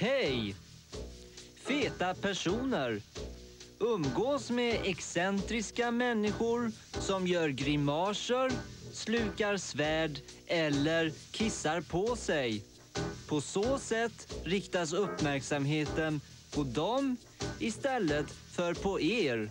Hej! Feta personer umgås med excentriska människor som gör grimaser, slukar svärd eller kissar på sig. På så sätt riktas uppmärksamheten på dem istället för på er.